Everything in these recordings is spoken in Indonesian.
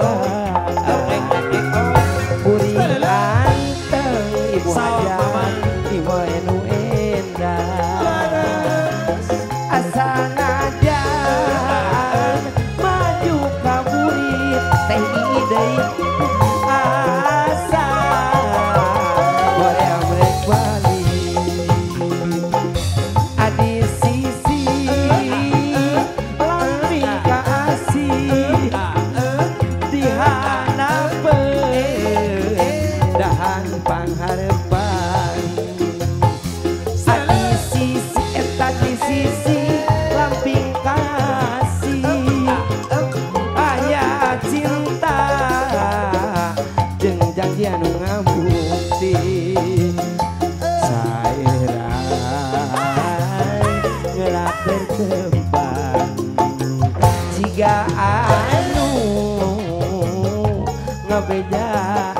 love. anu ngebeda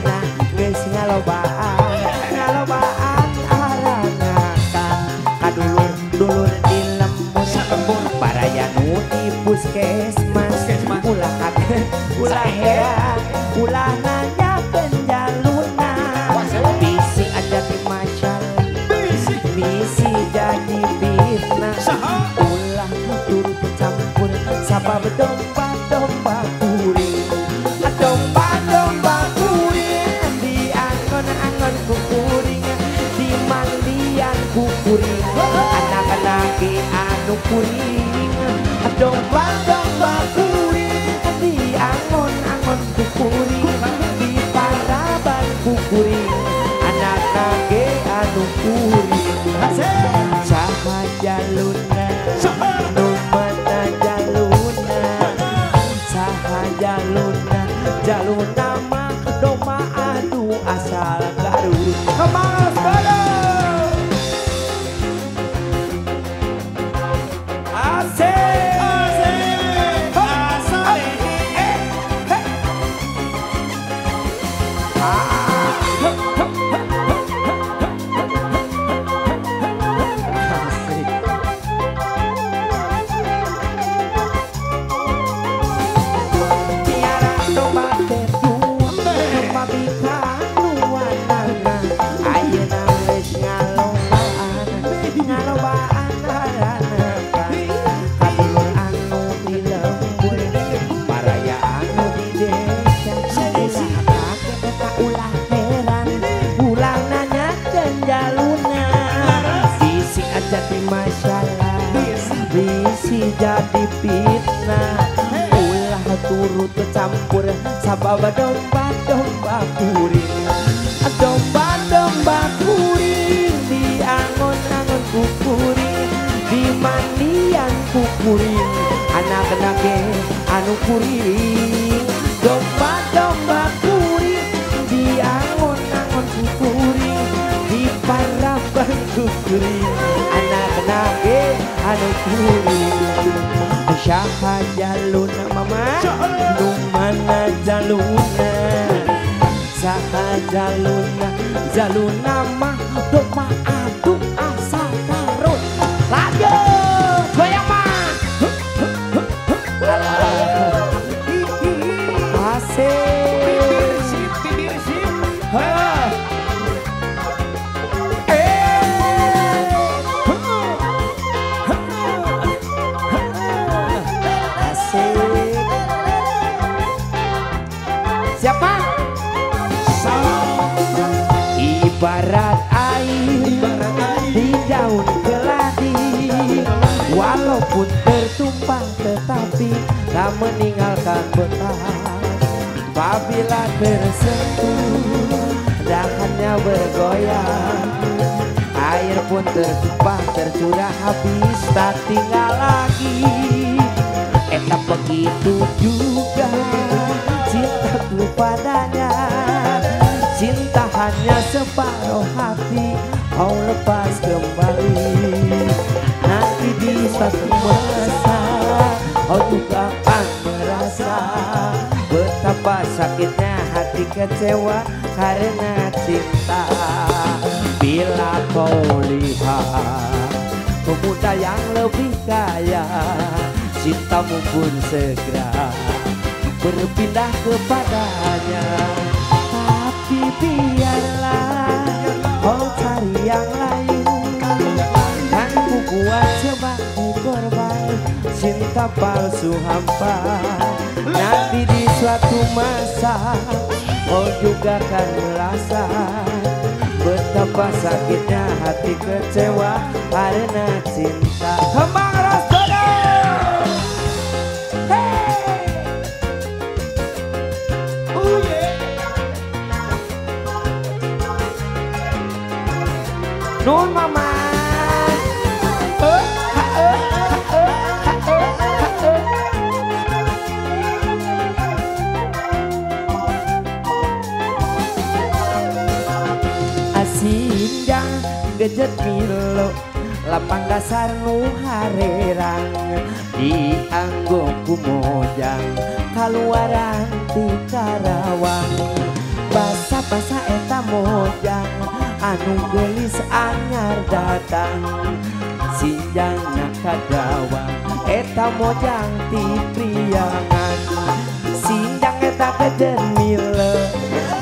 ayeuna geus ngalobaan ngalobaan arangakan kadulur dulur di lembur lembur baraya nu di puskesmas. Puskesmas. ulah kabeh ulah heran ulah nanya penjaluna. Bisi aja di masyarakat misi. jadi fitnah. Ulah turut campur sabab domba domba domba kuring di angon angon kukuring di paraban kukuring anak-anak di anu kuring Saha jaluna Numana jaluna Saha jaluna Jaluna masalah Bisi jadi fitnah. Ulah turut campur Sabab domba-domba kuring Domba-domba kuring Di angon-angon Di mandian kukuring Anak-anak anu kuring. Domba-domba kuring Di angon-angon Di paraban kukuring Anak-anak anu kuring Syaha jaluna mama. Numana jaluna Saha jaluna Jaluna mah Ibarat air daun keladi Walaupun tertumpah tetapi tak meninggalkan bekas. Apabila tersentuh dahannya bergoyang. Air pun tertumpah tercurah habis tak tinggal lagi. Eta begitu juga cintaku padanya. Cinta hanya separuh hati kecewa Karena cinta. Bila kau lihat Pemuda yang lebih kaya Cintamu pun segera Berpindah kepadanya. Tapi biarlah Kau cari yang lain. Kan ku buat sebagai korban Cinta palsu hampa. Nanti di suatu masa Kau juga akan merasa Betapa sakitnya hati kecewa Karena cinta. Kembang Rasdodo Hey! Oh. Nun mama Asinjang gejet milo lapang dasar nu harerang. Dianggo kumojang kaluaran di Karawang. Basa-basa eta mojang anu gelis anyar datang. Sinjang nakadawang eta mojang ti priangan. Sinjang eta gejet milo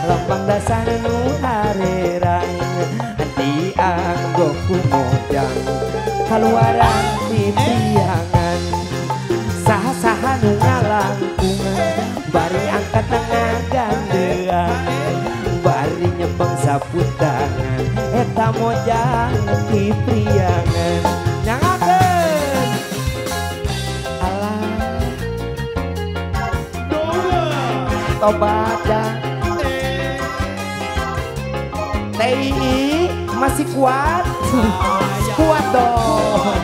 lapang dasar nu harerang kaluaran di priangan saha-saha nu ngalangkungan bari angkat tengah gandean bari nyebeng sapu tangan eta mojang di priangan. Nyangakeun alah. Tobat dah TI masih kuat? Kuat dong.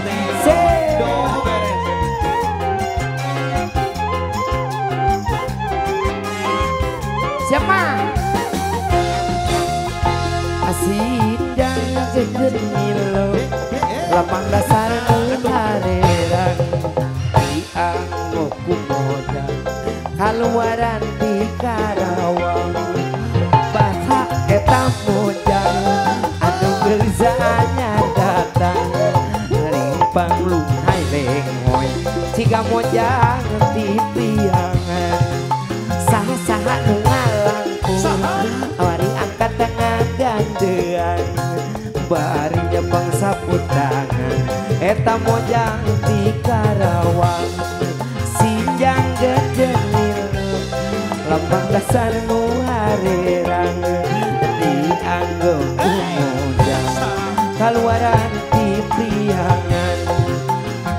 Siapa? Asin jangan geger milo Lapang dasar harerang Dianggo kumodang Kaluaran Jika mojang di tiangan. Saha-saha nu ngalangkung Wari angkat tengah gandean Bari nyebang sapu tangan. Eta mojang di Karawang. Sinjang gejenil Lambang dasar nu harerang Dianggo kumojang Kaluaran di priangan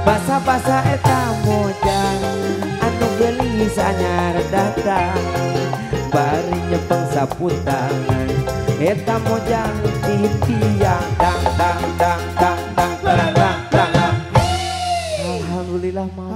Basa-basa eta mojang Anu gelis anyar datang. Bari nyepeng sapu tangan Eta mojang di tiang Dang dang dang dang dang dang dang dang. Alhamdulillah Allah.